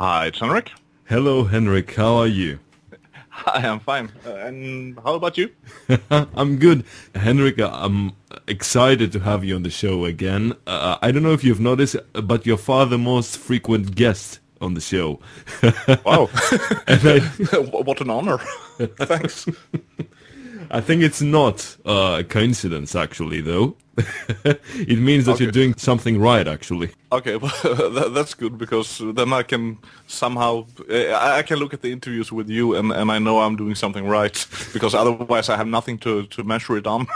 Hi, it's Henrik. Hello, Henrik. How are you? Hi, I'm fine. Uh, and how about you? I'm good. Henrik, I'm excited to have you on the show again. Uh, I don't know if you've noticed, but you're far the most frequent guest on the show. wow. I, what an honor. Thanks. I think it's not uh, a coincidence, actually, though. it means that okay. you're doing something right, actually. Okay, well, that, that's good because then I can somehow I can look at the interviews with you and, and I know I'm doing something right because otherwise I have nothing to, to measure it on.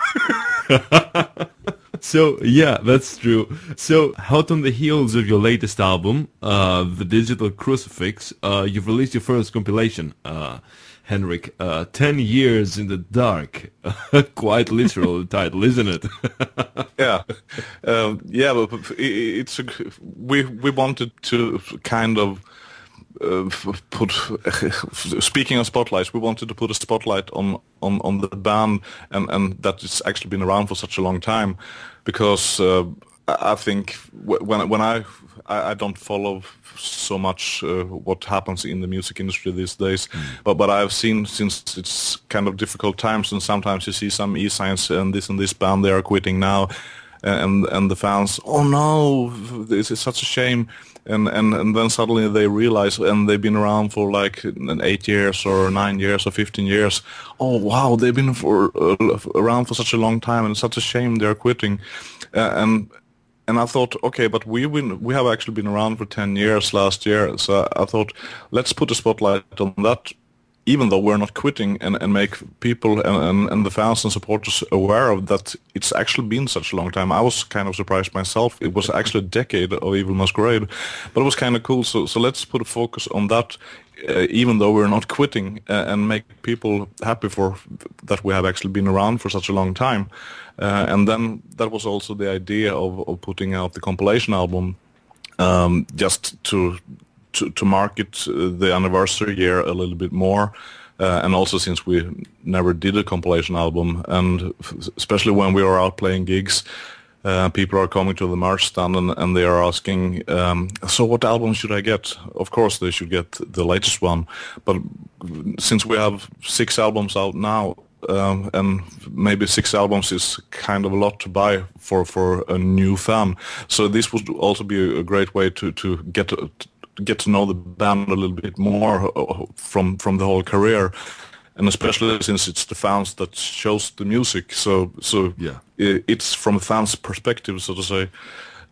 so yeah, that's true. So hot on the heels of your latest album, uh, the Digital Crucifix, uh, you've released your first compilation. Uh, Henrik, uh, 10 years in the dark. Quite literal title, isn't it? yeah. Um, yeah, but it's a, we we wanted to kind of uh, put speaking of spotlights, we wanted to put a spotlight on on on the band and and that it's actually been around for such a long time because uh, I think when when I I, don't follow so much uh, what happens in the music industry these days. Mm. But but I've seen since it's kind of difficult times, and sometimes you see some e-signs and this and this band they are quitting now, and and the fans, oh no, this is such a shame. And, and and then suddenly they realize, and they've been around for like eight years or nine years or fifteen years. Oh wow, they've been for uh, around for such a long time, and such a shame they're quitting. Uh, and and I thought, okay, but we been, we have actually been around for 10 years last year, so I thought, let's put a spotlight on that, even though we're not quitting, and, and make people and, and, and the fans and supporters aware of that it's actually been such a long time. I was kind of surprised myself. It was actually a decade of Evil Masquerade, but it was kind of cool. So, so let's put a focus on that, uh, even though we're not quitting, uh, and make people happy for that we have actually been around for such a long time. Uh, and then that was also the idea of, of putting out the compilation album um, just to, to, to market uh, the anniversary year a little bit more. Uh, and also since we never did a compilation album, and especially when we are out playing gigs, uh, people are coming to the merch stand and, and they are asking, um, so what album should I get? Of course, they should get the latest one. But since we have six albums out now, um, and maybe six albums is kind of a lot to buy for for a new fan. So this would also be a great way to to get to, get to know the band a little bit more uh, from from the whole career, and especially since it's the fans that shows the music. So so yeah, it's from a fan's perspective, so to say.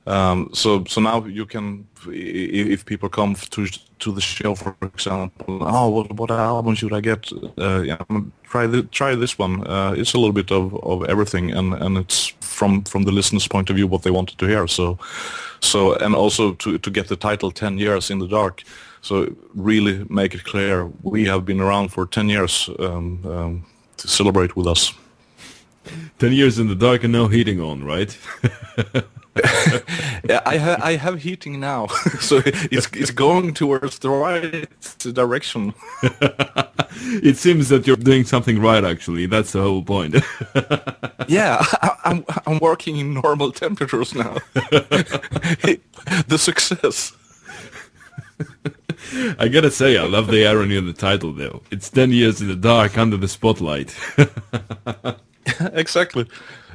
Um, so so now you can, if people come to to the show, for example, oh, what, what album should I get? Uh, yeah, try the, try this one. Uh, it's a little bit of, of everything, and, and it's from from the listener's point of view what they wanted to hear. So so and also to to get the title Ten Years in the Dark. So really make it clear we have been around for ten years um, um, to celebrate with us. Ten years in the dark and no heating on, right? yeah, I, ha I have heating now, so it's it's going towards the right direction. it seems that you're doing something right. Actually, that's the whole point. yeah, I, am I'm, I'm working in normal temperatures now. the success. I gotta say, I love the irony of the title, though. It's ten years in the dark under the spotlight. exactly.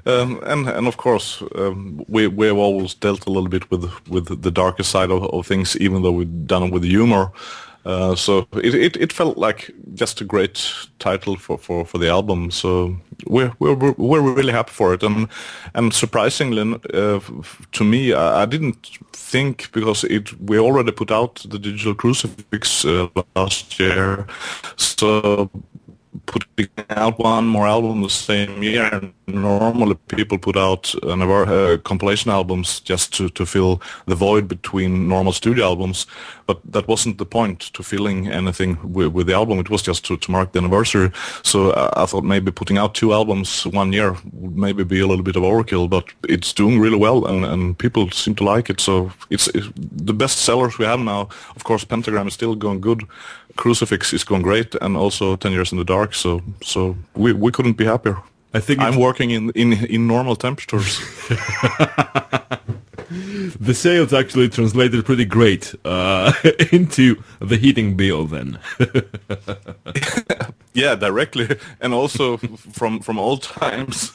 Um, and and of course, um, we we have always dealt a little bit with with the darker side of, of things, even though we've done it with humor. Uh, so it, it, it felt like just a great title for, for, for the album. So we're, we're we're really happy for it, and and surprisingly uh, to me, I, I, didn't think because it we already put out the digital crucifix uh, last year, so putting out one more album the same year. And Normally, people put out uh, compilation albums just to, to fill the void between normal studio albums, but that wasn't the point to filling anything with, with the album. It was just to, to mark the anniversary. So uh, I thought maybe putting out two albums one year would maybe be a little bit of overkill, but it's doing really well, and, and people seem to like it. So it's, it's the best sellers we have now. Of course, Pentagram is still going good. Crucifix is going great, and also Ten Years in the Dark. So so we we couldn't be happier. I think I'm working in in in normal temperatures. the sales actually translated pretty great uh, into the heating bill then. yeah, directly, and also from from old times.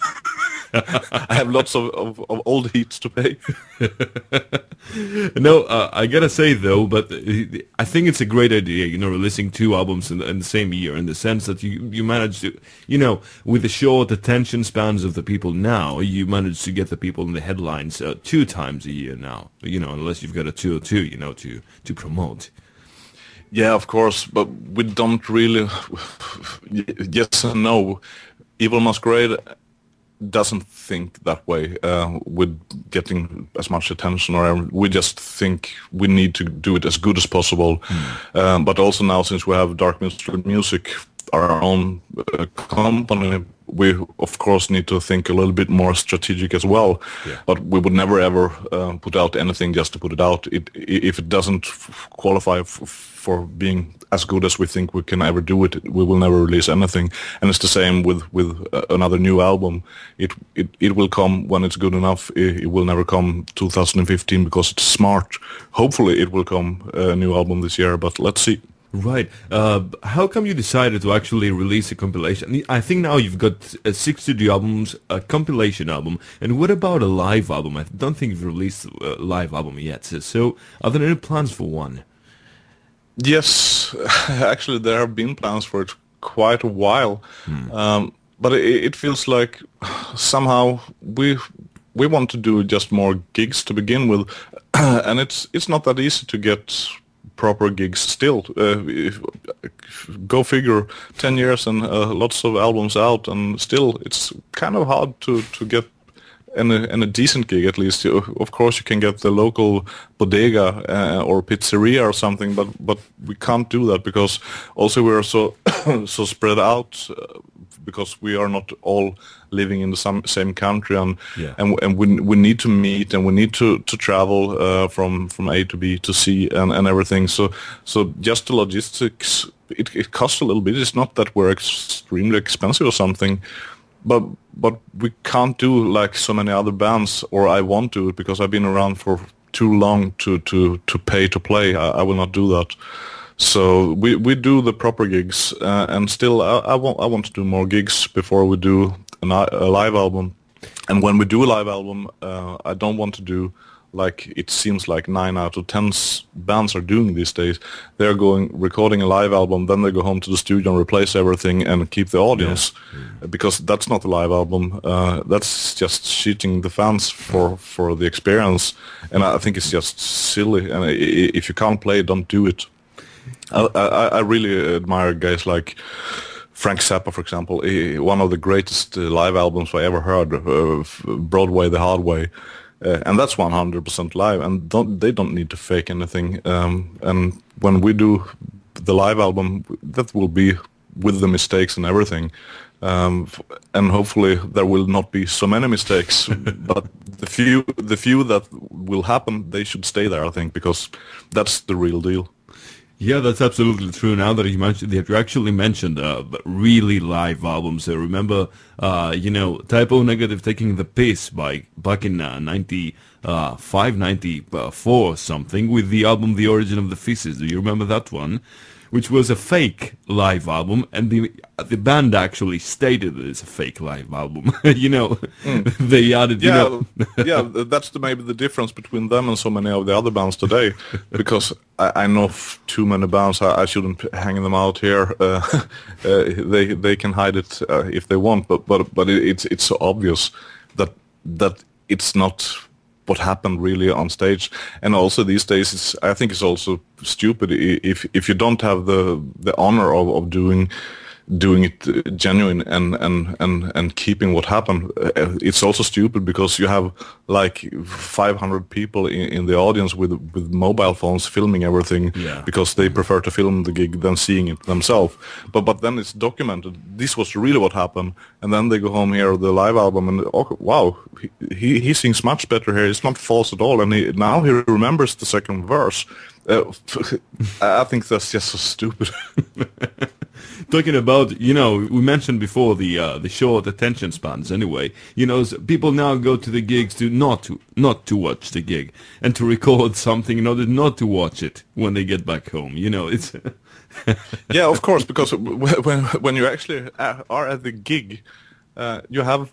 I have lots of, of, of, old heats to pay. no, uh, I gotta say though, but I think it's a great idea, you know, releasing two albums in the, in the, same year, in the sense that you you manage to, you know, with the short attention spans of the people now, you manage to get the people in the headlines uh, two times a year now, you know, unless you've got a two or two, you know, to to promote. Yeah, of course, but we don't really. yes and no. Evil Masquerade doesn't think that way uh, with getting as much attention or we just think we need to do it as good as possible mm. um, but also now since we have dark mystery music our own uh, company we of course need to think a little bit more strategic as well yeah. but we would never ever uh, put out anything just to put it out it, if it doesn't qualify for being as good as we think we can ever do it, we will never release anything. And it's the same with with uh, another new album. It it it will come when it's good enough. It, it, will never come 2015 because it's smart. Hopefully, it will come a new album this year. But let's see. Right. Uh, how come you decided to actually release a compilation? I think now you've got uh, six studio albums, a compilation album, and what about a live album? I don't think you've released a live album yet. So, are there any plans for one? Yes, actually, there have been plans for it quite a while, hmm. um, but it, it, feels like somehow we we want to do just more gigs to begin with, and it's it's not that easy to get proper gigs still. Uh, if, go figure, ten years and uh, lots of albums out, and still it's kind of hard to to get and a, and a decent gig at least. Of course, you can get the local bodega uh, or pizzeria or something, but but we can't do that because also we are so so spread out uh, because we are not all living in the same same country and yeah. and and we we need to meet and we need to to travel uh, from from A to B to C and and everything. So so just the logistics it it costs a little bit. It's not that we're extremely expensive or something but but we can't do like so many other bands, or I won't do it because I've been around for too long to to to pay to play. I, I will not do that. So we we do the proper gigs, uh, and still I, I want I want to do more gigs before we do an, a live album. And when we do a live album, uh, I don't want to do like it seems like nine out of ten bands are doing these days. They're going recording a live album, then they go home to the studio and replace everything and keep the audience, yeah. because that's not a live album. Uh, that's just cheating the fans for for the experience, and I think it's just silly. And if you can't play, don't do it. I, I, I really admire guys like. Frank Zappa, for example, one of the greatest uh, live albums I ever heard, uh, Broadway the Hard Way. Uh, and that's 100% live, and don't, they don't need to fake anything. Um, and when we do the live album, that will be with the mistakes and everything. Um, and hopefully there will not be so many mistakes, but the few the few that will happen, they should stay there, I think, because that's the real deal. Yeah, that's absolutely true. Now that you mentioned that you actually mentioned uh, really live albums. I remember, uh, you know, Type O Negative taking the piss by back in uh, 95, 94 something with the album The Origin of the Feces. Do you remember that one? Which was a fake live album, and the the band actually stated that it's a fake live album. you know, mm. they added. Yeah, you know, yeah, that's the, maybe the difference between them and so many of the other bands today, because I, I know too many bands. I, I, shouldn't hang them out here. Uh, uh, they they can hide it uh, if they want, but but but it, it's it's so obvious that that it's not what happened really on stage. And also these days, I think it's also stupid if if you don't have the the honor of, of doing doing it uh, genuine and and and and keeping what happened. Uh, it's also stupid because you have like 500 people in, in the audience with with mobile phones filming everything yeah. because they prefer to film the gig than seeing it themselves. But but then it's documented. This was really what happened. And then they go home here the live album and oh wow he he sings much better here. It's not false at all. And he, now he remembers the second verse. Uh, I think that's just so stupid. Talking about, you know, we mentioned before the uh, the short attention spans. Anyway, you know, people now go to the gigs to not to not to watch the gig and to record something in order not to watch it when they get back home. You know, it's yeah, of course, because when when you actually are at the gig, uh, you have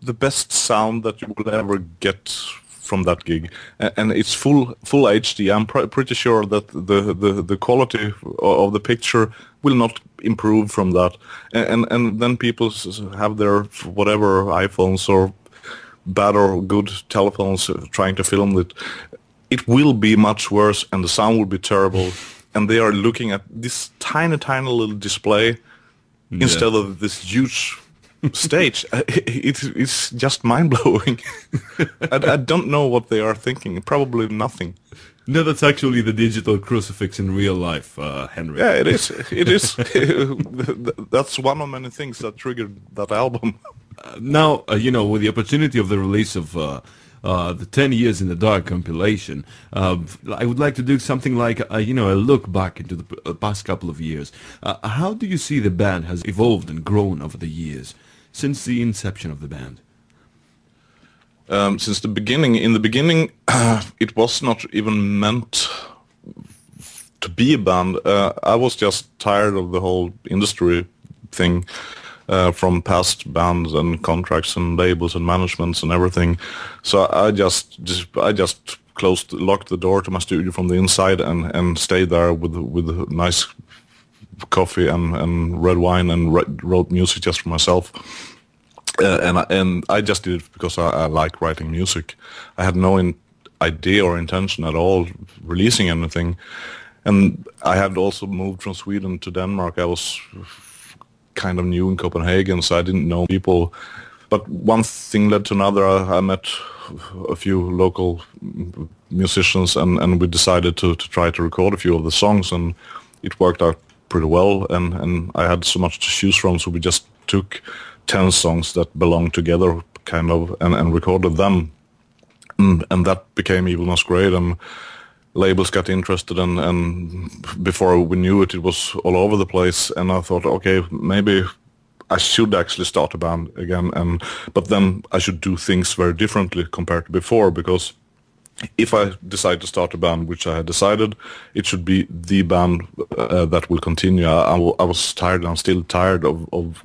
the best sound that you will ever get from that gig, and it's full full HD. I'm pr- pretty sure that the, the the quality of the picture will not improve from that, and and then people have their whatever iPhones or bad or good telephones uh, trying to film it, it will be much worse and the sound will be terrible. And they are looking at this tiny, tiny little display instead of this huge stage. Uh, It, it's just mind blowing. I, I don't know what they are thinking. Probably nothing. no, that's actually the digital crucifix in real life, uh, Henry. Yeah, it is. It is. That's one of many things that triggered that album. now, uh, you know, with the opportunity of the release of uh, uh, the 10 Years in the Dark compilation, uh, I would like to do something like, uh, you know, a look back into the uh, past couple of years. Uh, how do you see the band has evolved and grown over the years, since the inception of the band? um, since the beginning. In the beginning, it was not even meant to be a band. Uh, I was just tired of the whole industry thing uh, from past bands and contracts and labels and managements and everything. So I just, just I just closed, locked the door to my studio from the inside and, and stayed there with with nice coffee and, and red wine and wr- wrote music just for myself uh, and I, and I just did it because I, I like writing music. I had no in, idea or intention at all releasing anything, and I had also moved from Sweden to Denmark. I was kind of new in Copenhagen, so I didn't know people. But one thing led to another. I, I met a few local musicians, and, and we decided to, to try to record a few of the songs, and it worked out pretty well. And, and I had so much to choose from, so we just took ten songs that belonged together, kind of, and, and recorded them. And, and that became Evil Great, and labels got interested and, and before we knew it it was all over the place and I thought okay maybe I should actually start a band again and but then I should do things very differently compared to before because if I decide to start a band which I had decided it should be the band uh, that will continue I was tired I'm still tired of, of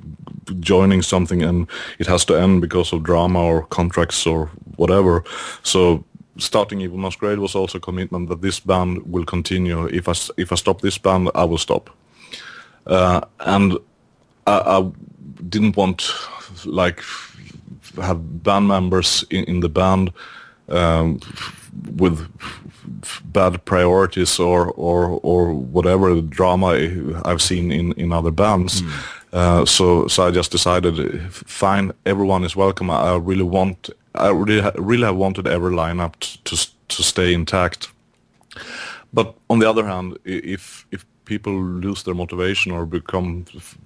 joining something and it has to end because of drama or contracts or whatever so starting Evil Masquerade was also a commitment that this band will continue. If I if I stop this band, I will stop. Uh, and I, I didn't want like have band members in, in the band um, with bad priorities or or or whatever drama I've seen in in other bands. Uh, so so I just decided, fine, everyone is welcome. I really want, I really really have wanted every lineup to to stay intact. But on the other hand, if if people lose their motivation or become f-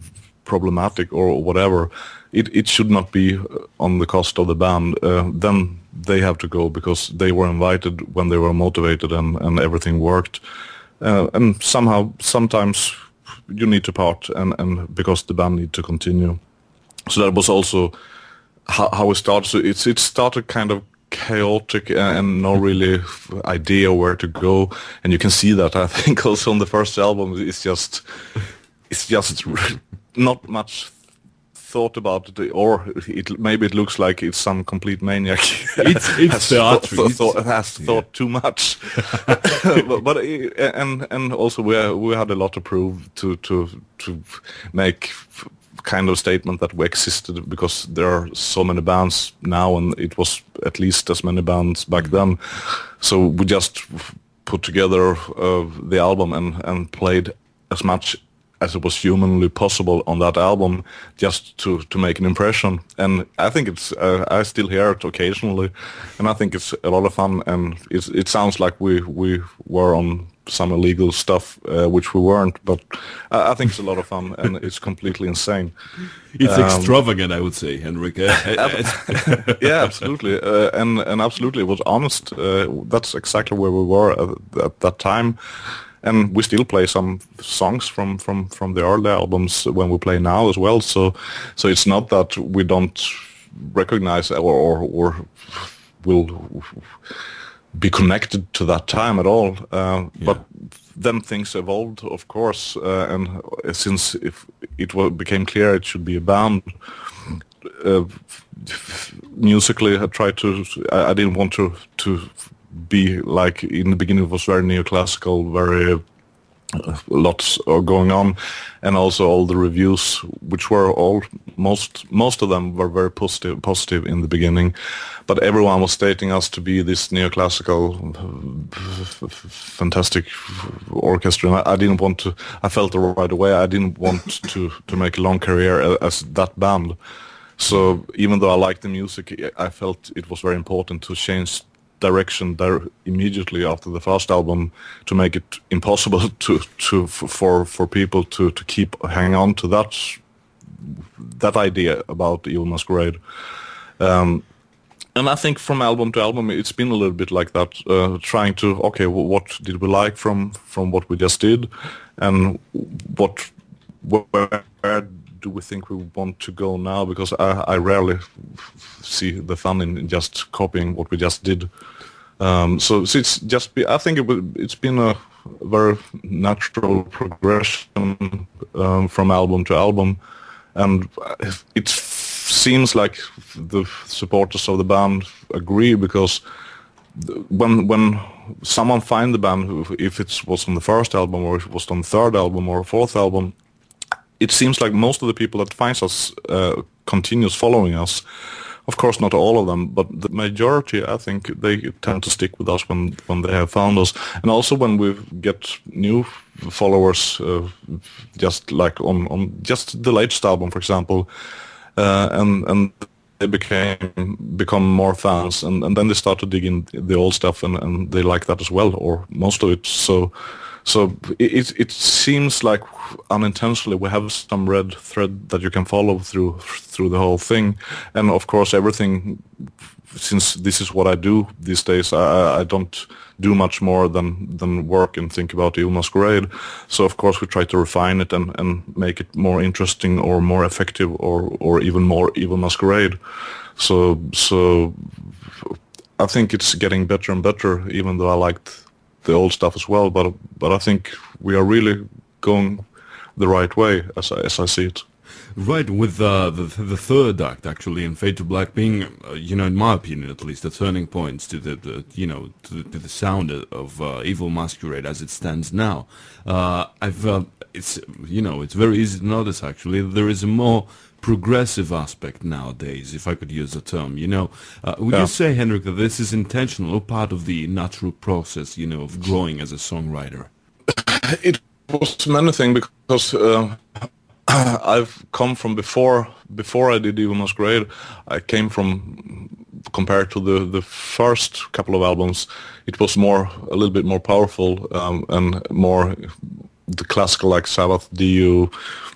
problematic or whatever, it it should not be uh, on the cost of the band. Uh, then they have to go because they were invited when they were motivated and and everything worked. Uh, and somehow, sometimes you need to part, and and because the band need to continue. So that was also how, how it started. So it's it started kind of chaotic and no really idea where to go, and you can see that I think also on the first album it's just it's just not much thought about it, or it maybe it looks like it's some complete maniac. It's it's has theatric. thought, thought, has thought too much. but, but and and also we we had a lot to prove to to to make kind of statement that we existed because there are so many bands now and it was at least as many bands back then. So we just put together uh, the album and and played as much as it was humanly possible on that album just to to make an impression and i think it's uh, i still hear it occasionally and i think it's a lot of fun and it's, it sounds like we we were on some illegal stuff uh, which we weren't but I, I think it's a lot of fun and it's completely insane It's extravagant, I would say, Henrik. Yeah, absolutely, uh, and and absolutely, it was honest. Uh, that's exactly where we were at, at that time, and we still play some songs from from from the early albums when we play now as well. So so it's not that we don't recognize or or, or will be connected to that time at all. Uh, Yeah. But then things evolved, of course, uh, and since if it became clear it should be a band, uh, musically I tried to I, I didn't want to to be like in the beginning it was very neoclassical very uh, lots are going on. And also all the reviews which were all most most of them were very positive positive in the beginning. But everyone was stating us to be this neoclassical fantastic orchestra. And I, I didn't want to I felt right away I didn't want to to make a long career as that band. So even though I liked the music, I felt it was very important to change direction there immediately after the first album to make it impossible to to for for people to to keep hang on to that that idea about Evil Masquerade. Um, and I think from album to album, it's been a little bit like that, uh, trying to okay, wh- what did we like from from what we just did, and what where, where do we think we want to go now? Because I, I rarely see the fun in just copying what we just did. Um, so, so it's just be, I think it, it's been a very natural progression um, from album to album, and it seems like the supporters of the band agree because when when someone find the band, if it was on the first album or if it was on the third album or fourth album, it seems like most of the people that finds us uh, continues following us. Of course, not all of them, but the majority, I think, they tend to stick with us when when they have found us, and also when we get new followers, uh, just like on on just the latest album, for example, uh, and and they became become more fans, and, and then they start to dig in the old stuff, and, and they like that as well, or most of it. So, so it it seems like unintentionally we have some red thread that you can follow through through the whole thing, and of course everything. Since this is what I do these days, I, I- don't do much more than than work and think about Evil Masquerade. So of course we try to refine it and, and make it more interesting or more effective or or even more Evil Masquerade. So so I think it's getting better and better, even though I liked the old stuff as well. But but I think we are really going the right way as I, as I see it. Right, with uh, the the third act actually in Fade to Black being, uh, you know, in my opinion at least, the turning points to the, the you know to the, to the sound of uh, Evil Masquerade as it stands now. Uh, I've uh, it's you know it's very easy to notice actually there is a more progressive aspect nowadays, if I could use the term. You know, uh, would Yeah. you say, Henrik, that this is intentional or part of the natural process, you know, of growing as a songwriter? It was many things because uh, I've come from before before I did Evil Masquerade. I came from compared to the the first couple of albums. It was more a little bit more powerful um, and more the classical like Sabbath, Dio,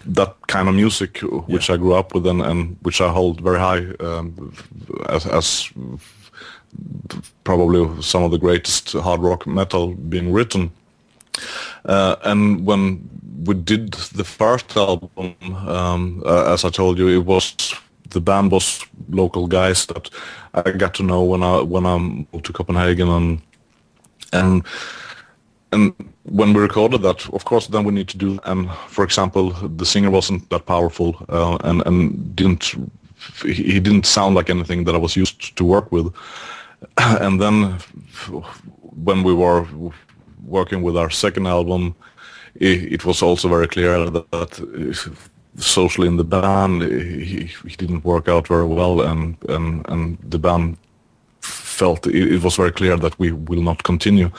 that kind of music which I grew up with and, and which I hold very high um, as, as probably some of the greatest hard rock metal being written. Uh, and when we did the first album, um, uh, as I told you, it was the band was local guys that I got to know when I when I moved to Copenhagen and and and when we recorded that, of course, then we need to do. And for example, the singer wasn't that powerful uh, and and didn't he didn't sound like anything that I was used to work with. And then when we were working with our second album, it, it was also very clear that, that socially in the band he, he didn't work out very well, and and and the band felt it, it was very clear that we will not continue.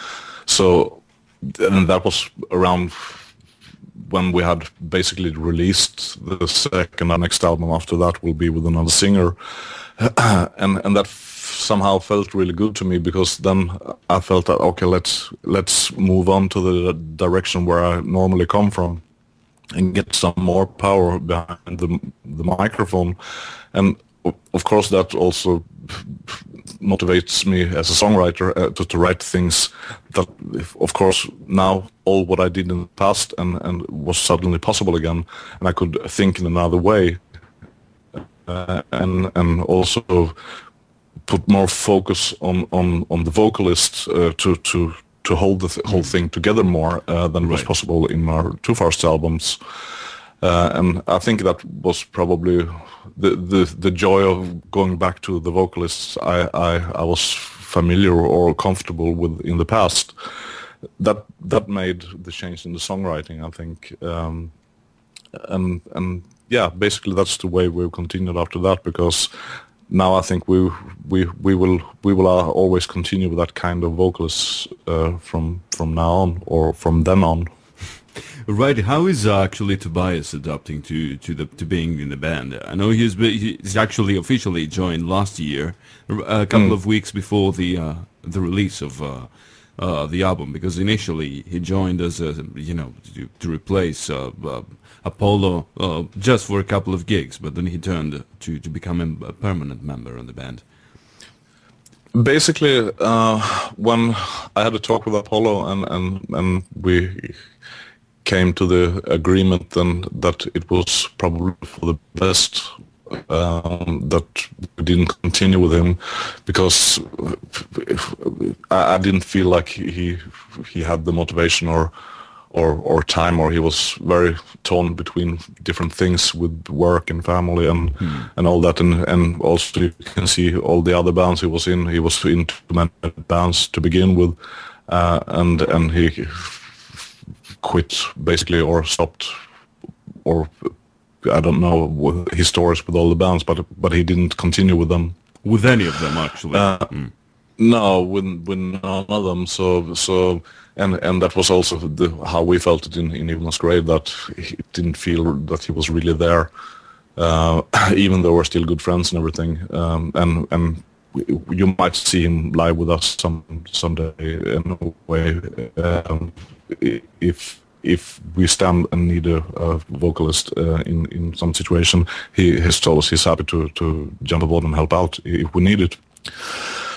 So, and that was around when we had basically released the second and next album after that will be with another singer, and and that somehow felt really good to me because then I felt that okay, let's let's move on to the direction where I normally come from, and get some more power behind the the microphone, and of course, that also motivates me as a songwriter uh, to, to write things that, of course, now all what I did in the past and, and was suddenly possible again, and I could think in another way, uh, and and also put more focus on on on the vocalist uh, to to to hold the th- whole thing together more uh, than was possible in our two first albums. Uh, and I think that was probably the, the the joy of going back to the vocalists I, I, I was familiar or comfortable with in the past. That that made the change in the songwriting, I think. Um, and and yeah, basically that's the way we've continued after that because now I think we we we will we will always continue with that kind of vocalists uh, from from now on or from then on. Right. How is uh, actually Tobias adapting to to the to being in the band? I know he's he's actually officially joined last year, a couple of weeks before the uh, the release of uh, uh, the album. Because initially he joined as a you know to, to replace uh, uh, Apollo uh, just for a couple of gigs, but then he turned to to become a, a permanent member of the band. Basically, uh, when I had a talk with Apollo and, and, and we came to the agreement then that it was probably for the best um, that we didn't continue with him because I, I didn't feel like he he had the motivation or or or time or he was very torn between different things with work and family and and all that. And and also you can see all the other bands he was in. He was in too many bands to begin with uh, and and he quit basically or stopped or I don't know his stories with all the bands but but he didn't continue with them With any of them, actually. Mm. no, with with none of them. So so and and that was also the, how we felt it in in Evil Masquerade that he didn't feel that he was really there, uh, even though we're still good friends and everything. Um, and and you might see him live with us some someday in a way um, if. If we stand and need a, a vocalist uh, in in some situation, he has told us he's happy to to jump aboard and help out if we need it.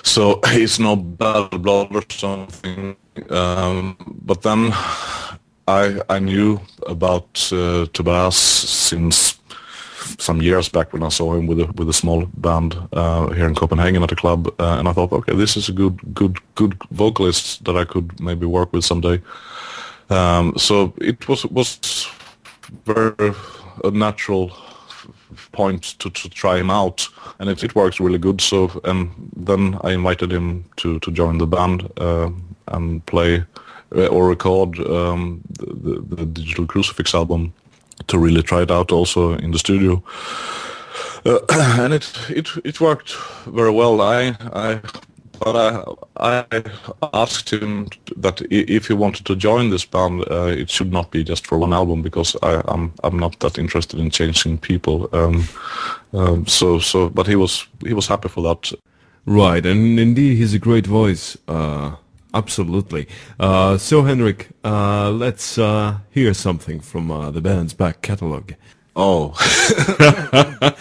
So it's no bad blood or something. Um, but then I I knew about uh, Tobias since some years back when I saw him with a with a small band uh, here in Copenhagen at a club, uh, and I thought, okay, this is a good good good vocalist that I could maybe work with someday. Um, so it was was very a natural point to, to try him out, and it, it works really good. So and then I invited him to, to join the band uh, and play uh, or record um, the, the, the Digital Crucifix album to really try it out also in the studio. Uh, and it, it it worked very well. I I but I I asked him that if he wanted to join this band, uh, it should not be just for one album because I, I'm I'm not that interested in changing people. Um, um, so so, but he was he was happy for that. Right, and indeed he's a great voice. Uh, absolutely. Uh, so Henrik, uh, let's uh, hear something from uh, the band's back catalog. Oh,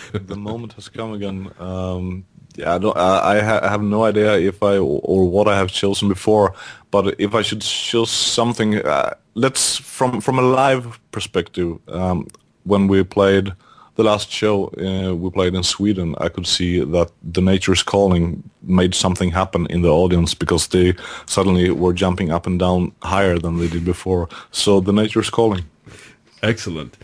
the moment has come again. Um, yeah, I, don't, I, I ha- have no idea if I or what I have chosen before, but if I should choose something, uh, let's from from a live perspective. Um, when we played the last show, uh, we played in Sweden. I could see that the Nature's Calling made something happen in the audience because they suddenly were jumping up and down higher than they did before. So the Nature's Calling. Excellent.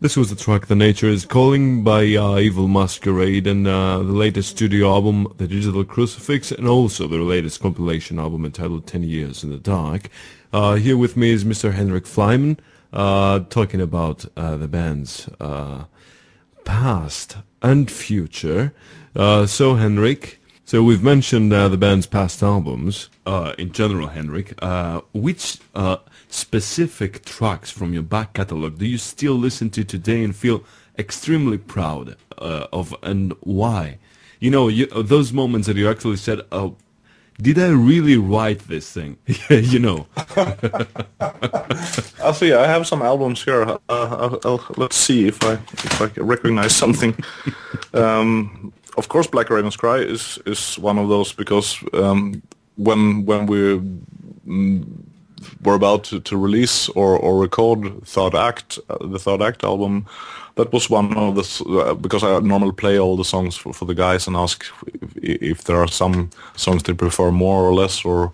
This was the track The Nature is Calling by uh, Evil Masquerade and uh, the latest studio album The Digital Crucifix and also their latest compilation album entitled 10 Years in the Dark. Uh, here with me is Mr. Henrik Flyman uh, talking about uh, the band's uh, past and future. So Henrik, So we've mentioned uh, the band's past albums uh, in general, Henrik. Uh, which uh, specific tracks from your back catalog do you still listen to today and feel extremely proud uh, of, and why? You know, you, those moments that you actually said, "Oh, did I really write this thing?" you know. I'll see. I have some albums here. Uh, I'll, I'll, let's see if I if I recognize something. um, of course, Black Raven's Cry is is one of those because um, when when we mm, were about to, to release or, or record Third Act, uh, the Third Act album, that was one of the uh, because I normally play all the songs for, for the guys and ask if, if there are some songs they prefer more or less or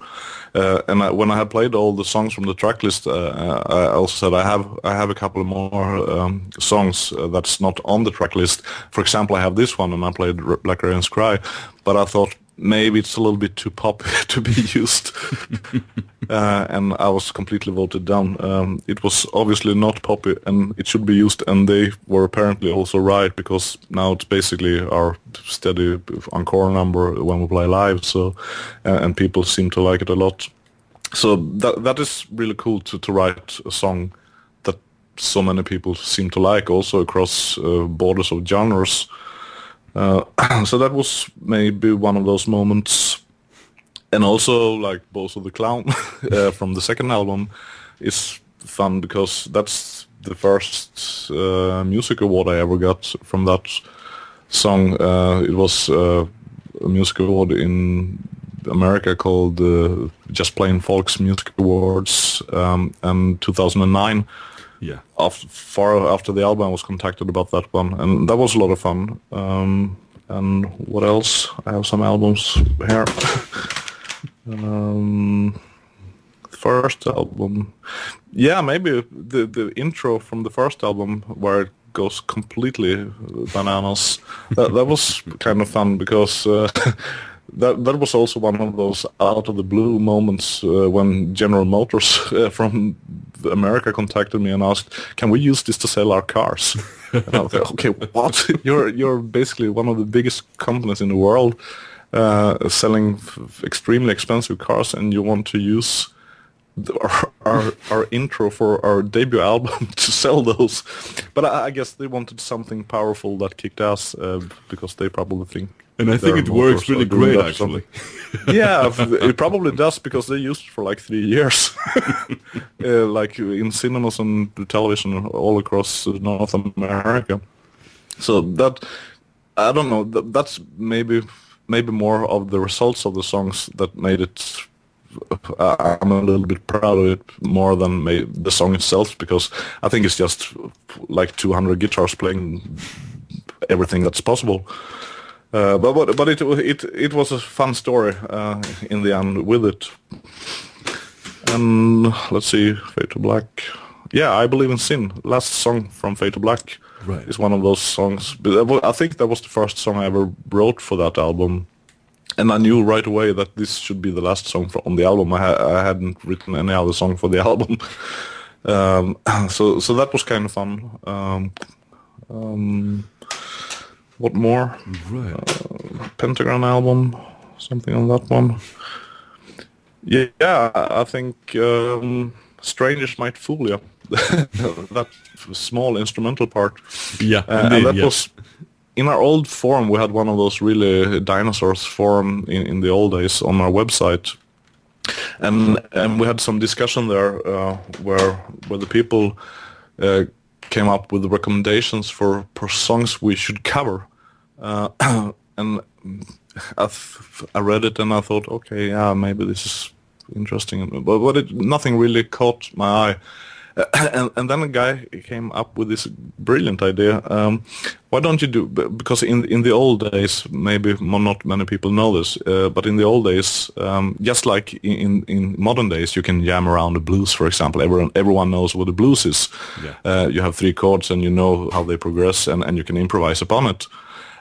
uh, and I, when I had played all the songs from the track list, uh, I also said I have I have a couple of more um, songs uh, that's not on the track list. For example, I have this one, and I played Black Raven's Cry, but I thought maybe it's a little bit too pop to be used, uh, and I was completely voted down. Um, it was obviously not poppy, and it should be used, and they were apparently also right because now it's basically our steady encore number when we play live. So, uh, and people seem to like it a lot. So that that is really cool to to write a song that so many people seem to like, also across uh, borders of genres. Uh, so that was maybe one of those moments, and also like Boss of the Clown uh, from the second album is fun because that's the first uh, music award I ever got from that song. Uh, it was uh, a music award in America called uh, Just Plain Folks Music Awards, um, and 2009 Yeah. after, far after the album, I was contacted about that one, and that was a lot of fun. Um, and what else? I have some albums here. um, first album, yeah, maybe the the intro from the first album where it goes completely bananas. that that was kind of fun because. Uh, That, that was also one of those out of the blue moments uh, when General Motors uh, from America contacted me and asked, "Can we use this to sell our cars?" and I was like, "Okay, what? You're you're basically one of the biggest companies in the world, uh, selling extremely expensive cars, and you want to use our, our our intro for our debut album to sell those." But I, I guess they wanted something powerful that kicked ass uh, because they probably think. And I think it works really great, actually. yeah, it probably does because they used it for like three years, uh, like in cinemas and television all across North America. So that I don't know. That, that's maybe maybe more of the results of the songs that made it. I- I'm a little bit proud of it more than may, the song itself because I think it's just like 200 guitars playing everything that's possible. Uh, but but but it it it was a fun story uh, in the end with it. And let's see, Fade to Black. Yeah, I believe in sin. Last song from Fade to Black Right. is one of those songs. But I think that was the first song I ever wrote for that album, and I knew right away that this should be the last song for, on the album. I, ha- I hadn't written any other song for the album, um, so so that was kind of fun. Um, um, what more? Right. Pentagram album, something on that one. Yeah, yeah I think um, "Strangers Might Fool You." that small instrumental part, Yeah. uh, indeed, and that yeah. was in our old forum. We had one of those really dinosaurs forum in, in the old days on our website, and and we had some discussion there uh, where where the people uh, came up with recommendations for, for songs we should cover, uh, and I, I read it and I thought, okay, yeah, maybe this is interesting, but but it, nothing really caught my eye. and, and then a guy came up with this brilliant idea. Um, why don't you do? Because in in the old days, maybe not many people know this, uh, but in the old days, um, just like in, in in modern days, you can jam around the blues, for example. Everyone everyone knows what the blues is. Yeah. Uh, you have three chords, and you know how they progress, and, and you can improvise upon it.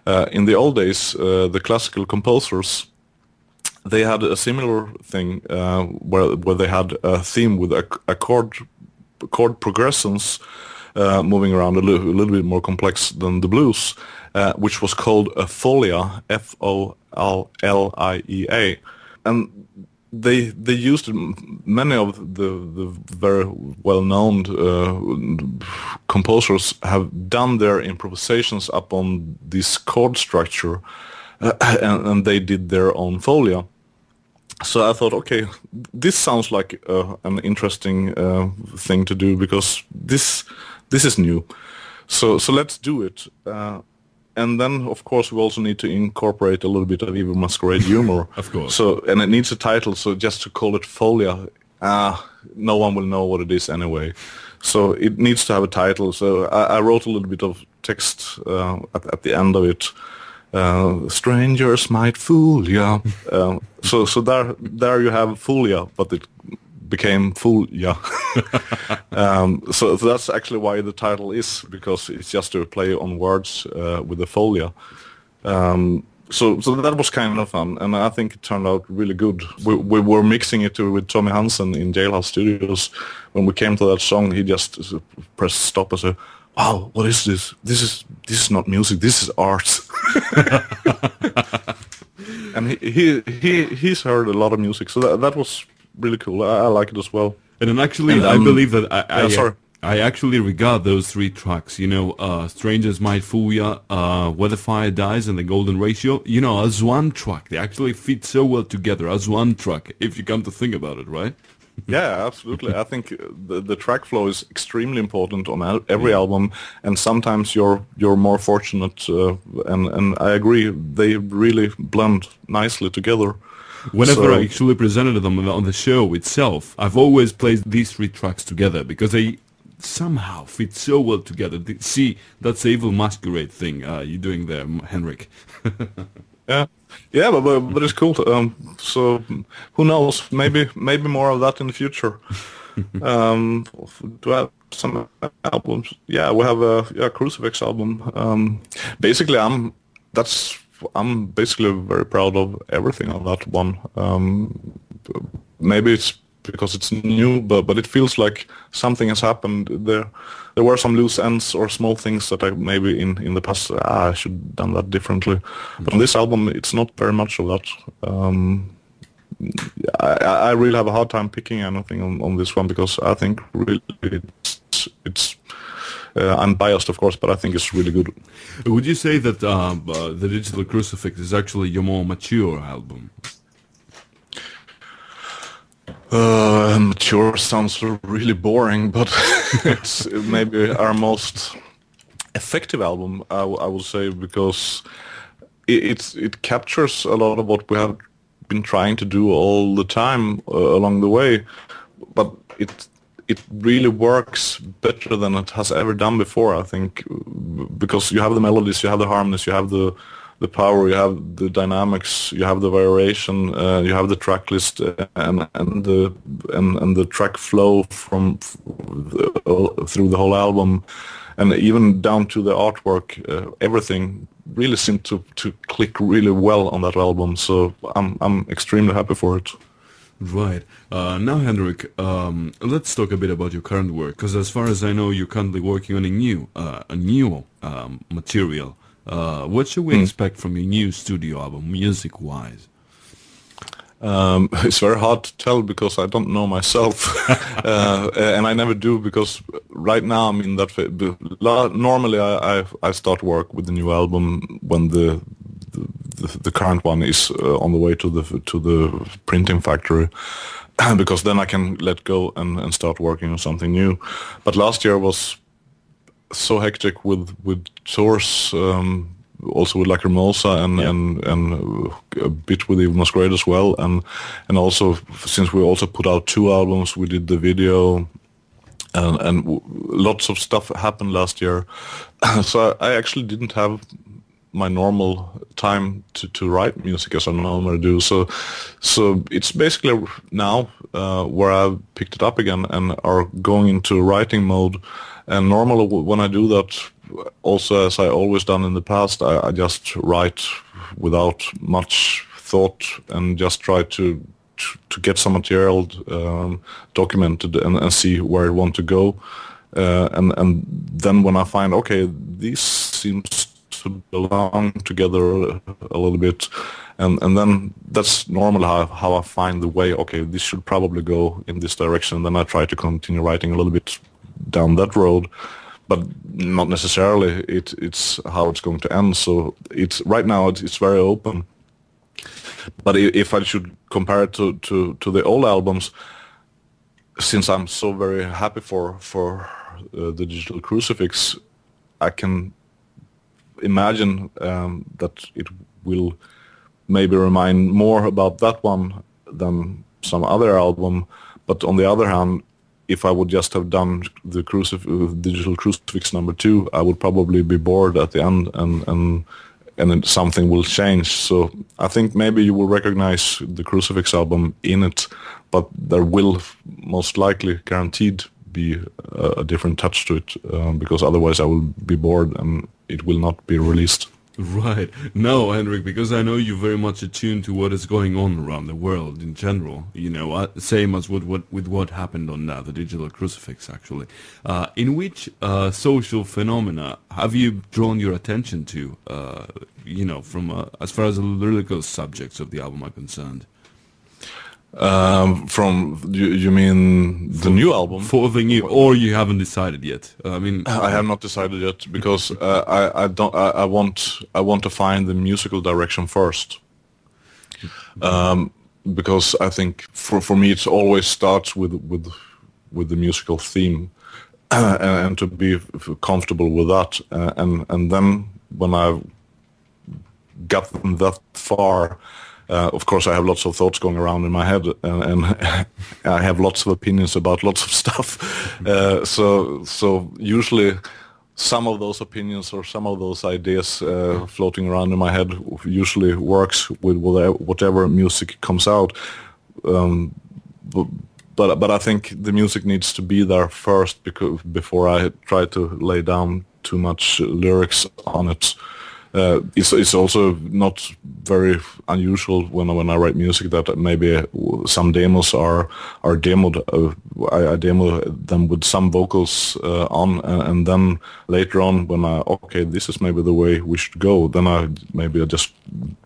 Uh, in the old days, uh, the classical composers they had a similar thing uh, where where they had a theme with a, a chord chord progressions uh, moving around a little, a little bit more complex than the blues, uh, which was called a Folia, F-O-L-L-I-E-A, and they they used many of the the very well known uh, composers have done their improvisations upon this chord structure, uh, and, and they did their own folia. So I thought, okay, this sounds like uh, an interesting uh, thing to do because this this is new. So so let's do it. Uh, and then, of course, we also need to incorporate a little bit of Evil Masquerade humor. Of course. So and it needs a title. So just to call it Folia, uh, no one will know what it is anyway. So it needs to have a title. So I, I wrote a little bit of text uh, at, at the end of it. Uh, strangers might fool ya. Um, so so there there you have fool ya, but it became fool ya. um, so, that's actually why the title is because it's just to play on words uh, with the folia. Um, so so that was kind of fun, and I think it turned out really good. We, we were mixing it with Tommy Hansen in Jailhouse Studios. When we came to that song, he just pressed stop and said, "Wow, what is this? This is this is not music. This is art." and he, he he he's heard a lot of music, so that that was really cool. I, I like it as well. And then actually, And, I um, believe that I, I, yeah. I actually regard those three tracks, you know, uh, Strangers Might Fool Ya, uh, Where the Fire Dies, and The Golden Ratio, you know, as one track. They actually fit so well together as one track, if you come to think about it, right? Yeah, absolutely. I think the the track flow is extremely important on al- every album, and sometimes you're you're more fortunate. Uh, and and I agree, they really blend nicely together. Whenever So- I actually presented them on the show itself, I've always played these three tracks together because they somehow fit so well together. See, that's the evil masquerade thing uh, you're doing there, Henrik. Yeah, yeah, but but, but it's cool. Um, so who knows? Maybe maybe more of that in the future. um, do I have some albums? Yeah, we have a yeah Crucifix album. Um, basically, I'm that's I'm basically very proud of everything on that one. Um, maybe it's because it's new, but but it feels like something has happened there. There were some loose ends or small things that I maybe in in the past ah, I should have done that differently. But on this album, it's not very much of that. Um, I, I really have a hard time picking anything on, on this one because I think really it's it's. Uh, I'm biased, of course, but I think it's really good. Would you say that uh, uh, the Digital Crucifix is actually your more mature album? Uh, mature sounds really boring, but it's maybe our most effective album, I, would say, because it, it's it captures a lot of what we have been trying to do all the time uh, along the way, but it it really works better than it has ever done before. I think because you have the melodies, you have the harmonies, you have the the power, you have the dynamics, you have the variation, uh, you have the track list, uh, and and the and, and the track flow from the, through the whole album, and even down to the artwork. Uh, everything really seemed to to click really well on that album. So I'm I'm extremely happy for it. Right. Uh, now, Henrik, um, let's talk a bit about your current work, because as far as I know, you're currently working on a new, uh, a new um, material. Uh, what should we expect from your new studio album, music-wise? Um, it's very hard to tell because I don't know myself, uh, and I never do because right now I'm in that. Normally, I, I I start work with the new album when the the, the current one is uh, on the way to the to the printing factory, because then I can let go and, and start working on something new. But last year was so hectic with with tours, um, also with Lacrimosa and and and uh, a bit with Evil Masquerade as well, and and also since we also put out two albums, we did the video. And, and w- lots of stuff happened last year, so I, I actually didn't have my normal time to, to write music as I normally do. So, so it's basically now uh, where I've picked it up again and are going into writing mode. And normally when I do that, also as I always done in the past, I, I just write without much thought and just try to to, to get some material um, documented and, and see where I want to go. Uh, and and then when I find okay, this seems to belong together a, a little bit, and and then that's normally how how I find the way. Okay, this should probably go in this direction. Then I try to continue writing a little bit down that road, but not necessarily it it's how it's going to end. So it's right now it's, it's very open. But if I should compare it to, to, to the old albums, since I'm so very happy for for uh, the digital crucifix, I can imagine um, that it will maybe remind more about that one than some other album. But on the other hand, if I would just have done the crucif- uh, digital crucifix number two, I would probably be bored at the end, and and and something will change. So I think maybe you will recognize the crucifix album in it, but there will most likely, guaranteed, be a, a different touch to it, um, because otherwise I will be bored and it will not be released. Right. No, Henrik, because I know you're very much attuned to what is going on around the world in general. You know, uh, same as with what with what happened on uh, the digital crucifix, actually. Uh, in which uh, social phenomena have you drawn your attention to? Uh, you know, from uh, as far as the lyrical subjects of the album are concerned. Um, from you, you mean the new album? For the new, or you haven't decided yet. I mean, I have not decided yet because uh, I, I don't I, I want I want to find the musical direction first. Um, because I think for for me it always starts with with with the musical theme, and, and to be comfortable with that, uh, and and then when I got them that far. Uh, of course, I have lots of thoughts going around in my head, and, and I have lots of opinions about lots of stuff. Uh, so, so usually, some of those opinions or some of those ideas uh, floating around in my head usually works with whatever, whatever music comes out. Um, but, but but I think the music needs to be there first because before I try to lay down too much lyrics on it. Uh, it's it's also not very unusual when when I write music that maybe uh, some demos are are demoed. Uh, I, I demo them with some vocals uh, on, and, and then later on when I okay this is maybe the way we should go, then I maybe I just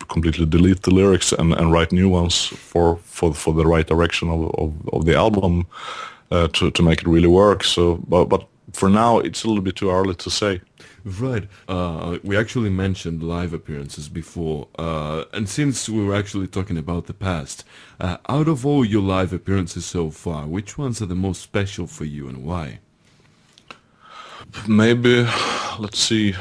completely delete the lyrics and, and write new ones for for for the right direction of of, of the album uh, to to make it really work. So, but but for now it's a little bit too early to say. Right. Uh, we actually mentioned live appearances before, uh, and since we were actually talking about the past, uh, out of all your live appearances so far, which ones are the most special for you and why? maybe let's see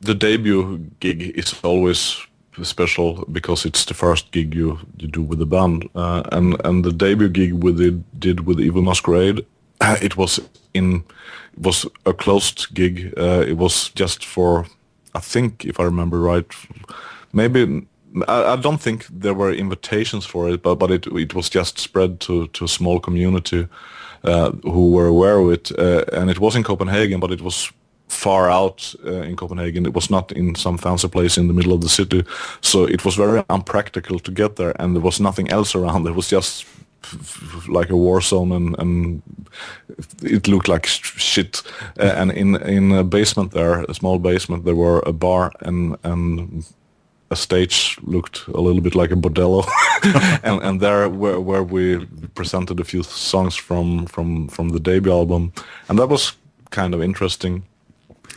the debut gig is always special because it's the first gig you, you do with the band uh, and and the debut gig we did, did with evil masquerade uh, it was in it was a closed gig uh, it was just for i think if i remember right maybe I, don't think there were invitations for it, but but it it was just spread to to a small community uh, who were aware of it, uh, and it was in Copenhagen, but it was far out uh, in Copenhagen. It was not in some fancy place in the middle of the city, so it was very unpractical to get there, and there was nothing else around. It was just like a war zone, and, and it looked like sh- shit. Uh, and in in a basement there, a small basement, there were a bar and and a stage looked a little bit like a bordello, and and there where where we presented a few songs from from from the debut album, and that was kind of interesting.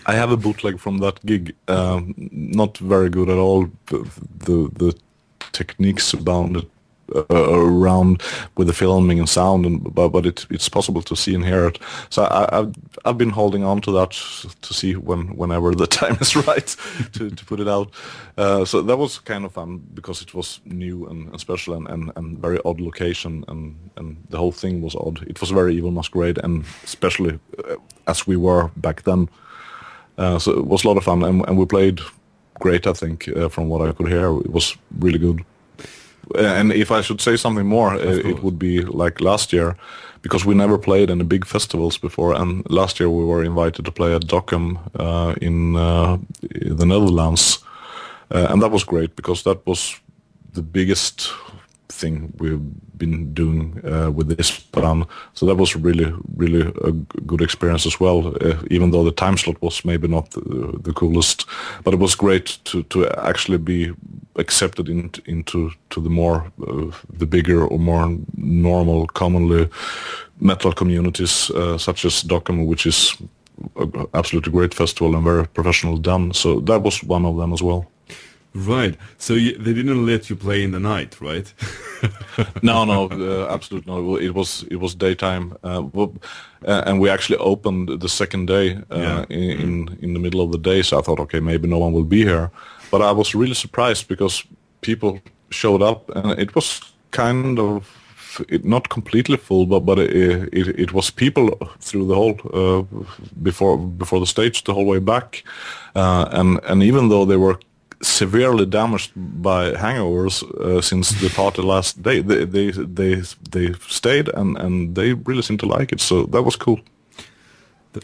I have a bootleg from that gig, um, not very good at all. The the, the techniques about it, around with the filming and sound, and but but it, it's possible to see and hear it. So I, I've I've been holding on to that to see when whenever the time is right to, to put it out. Uh, so that was kind of fun because it was new and, and special and, and, and very odd location and, and the whole thing was odd. It was very evil masquerade and especially uh, as we were back then. Uh, so it was a lot of fun and, and we played great. I think uh, from what I could hear, it was really good. And if I should say something more, uh, it would be like last year, because we never played any big festivals before. And last year we were invited to play at Dokkum uh, in uh, the Netherlands, uh, and that was great because that was the biggest thing we've been doing uh, with this band. So that was really, really a good experience as well. Uh, even though the time slot was maybe not the, the coolest, but it was great to to actually be accepted in, into to the more uh, the bigger or more normal, commonly metal communities uh, such as Dokkum, which is absolutely great festival and very professional done. So that was one of them as well. Right. So you, they didn't let you play in the night, right? no, no, uh, absolutely no. It was it was daytime, uh, uh, and we actually opened the second day uh, Yeah. in, in in the middle of the day. So I thought, okay, maybe no one will be here, but I was really surprised because people showed up, and it was kind of it, not completely full, but but it, it it was people through the whole uh, before before the stage the whole way back, uh, and and even though they were severely damaged by hangovers uh, since the party last day. They they they they stayed and and they really seemed to like it. So that was cool.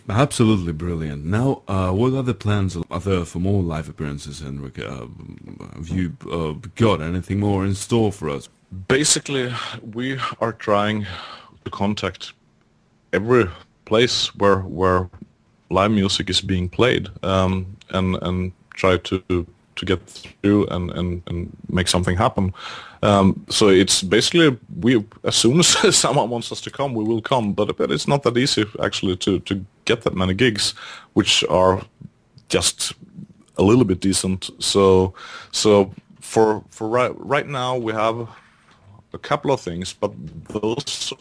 Absolutely brilliant. Now, uh, what other plans are there for more live appearances, Henrik? Uh, have you uh, got anything more in store for us? Basically, we are trying to contact every place where where live music is being played um, and and try to to get through and, and, and make something happen. Um, so it's basically we as soon as someone wants us to come, we will come. But but it's not that easy actually to to get that many gigs, which are just a little bit decent. So so for for right right now we have a couple of things, but those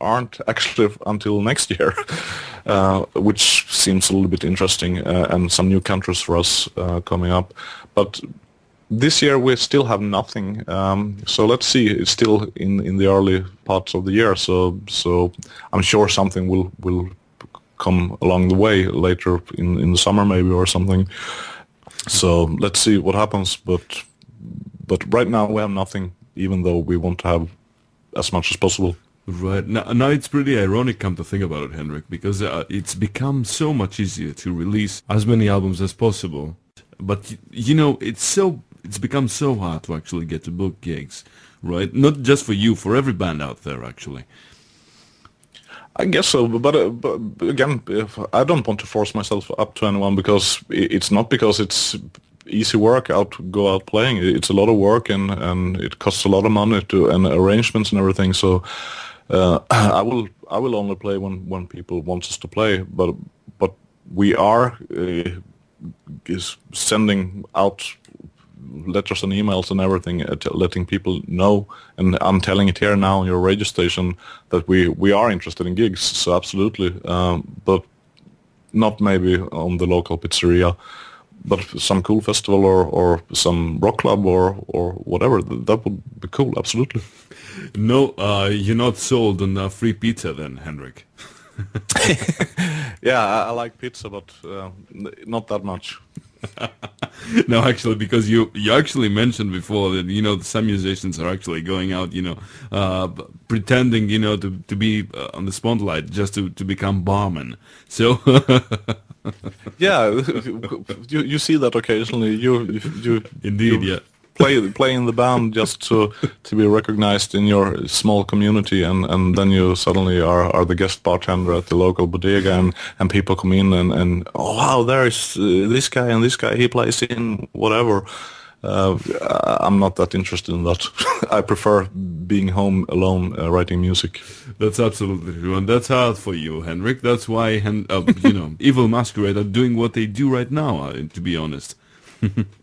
aren't actually until next year, uh, which seems a little bit interesting, uh, and some new countries for us uh, coming up. But this year we still have nothing, um, so let's see. It's still in in the early parts of the year, so so I'm sure something will will come along the way later in in the summer maybe or something. So let's see what happens, but but right now we have nothing, even though we want to have as much as possible. Right. Now, now it's pretty ironic, come to think about it, Henrik, because uh, it's become so much easier to release as many albums as possible. But, you know, it's so it's become so hard to actually get to book gigs, right? Not just for you, for every band out there, actually. I guess so, but, uh, but again, I don't want to force myself up to anyone because it's not because it's easy work out go out playing. It's a lot of work and, and it costs a lot of money to and arrangements and everything. So uh, I will I will only play when, when people want us to play. But but we are uh, is sending out letters and emails and everything, uh, letting people know. And I'm telling it here now on your radio station that we, we are interested in gigs. So absolutely, um, but not maybe on the local pizzeria, but some cool festival or, or some rock club or, or whatever. That would be cool. Absolutely. No, uh, you're not sold on uh, free pizza then, Henrik. Yeah, I, I like pizza, but uh, not that much. no, actually, because you you actually mentioned before that you know some musicians are actually going out, you know, uh, pretending, you know, to to be uh, on the spotlight just to to become barman. So Yeah, you you see that occasionally. You you Indeed, you yeah. Play play in the band just to to be recognized in your small community, and, and then you suddenly are, are the guest bartender at the local bodega, and, and people come in and, and oh wow, there is uh, this guy and this guy. He plays in whatever. Uh, I'm not that interested in that. I prefer being home alone uh, writing music. that's absolutely true, and that's hard for you, Henrik. That's why, uh, you know, Evil Masquerade are doing what they do right now. Uh, to be honest.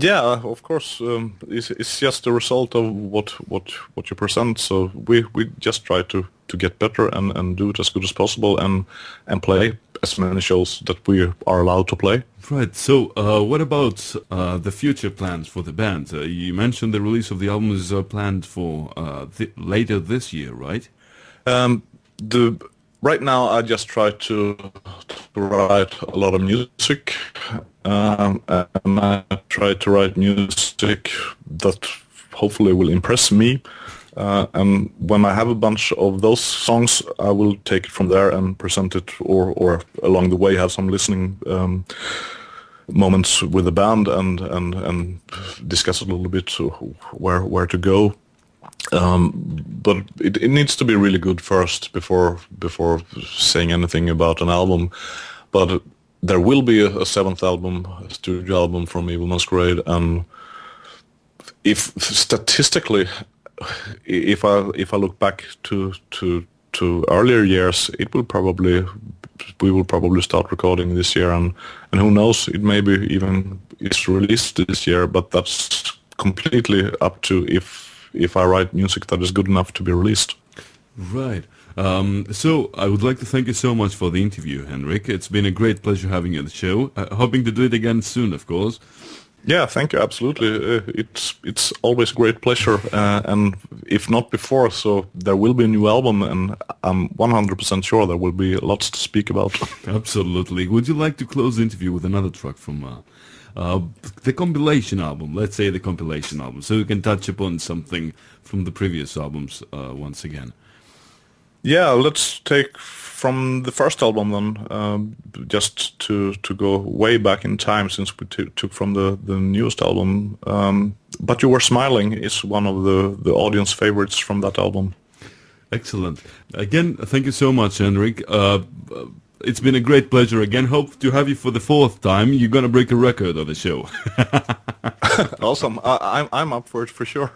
Yeah, of course. Um, it's, it's just a result of what what what you present. So we, we just try to, to get better and, and do it as good as possible and and play as many shows that we are allowed to play. Right. So, uh, what about uh, the future plans for the band? Uh, you mentioned the release of the album is uh, planned for uh, th- later this year, right? Um, the right now I just try to, to write a lot of music, um, and I try to write music that hopefully will impress me. Uh, and when I have a bunch of those songs, I will take it from there and present it, or or along the way have some listening um, moments with the band and and and discuss a little bit where where to go Um, but it, it needs to be really good first before before saying anything about an album. But there will be a, a seventh album, a studio album from Evil Masquerade, and if statistically, if I if I look back to to to earlier years, it will probably we will probably start recording this year, and and who knows, it may be even is released this year, but that's completely up to if if I write music that is good enough to be released. Right. Um, so I would like to thank you so much for the interview, Henrik. It's been a great pleasure having you on the show. Uh, hoping to do it again soon, of course. Yeah, thank you. Absolutely, uh, it's it's always a great pleasure, uh, and if not before, so there will be a new album, and I'm 100% sure there will be lots to speak about. Absolutely. Would you like to close the interview with another track from uh, uh, the compilation album? Let's say the compilation album, so we can touch upon something from the previous albums uh, once again. Yeah, let's take from the first album then, um, just to to go way back in time since we took from the the newest album. Um, but you were smiling is one of the the audience favorites from that album. Excellent. Again, thank you so much, Henrik. Uh, it's been a great pleasure again. Hope to have you for the fourth time. You're gonna break a record on the show. awesome. I, I'm I'm up for it for sure.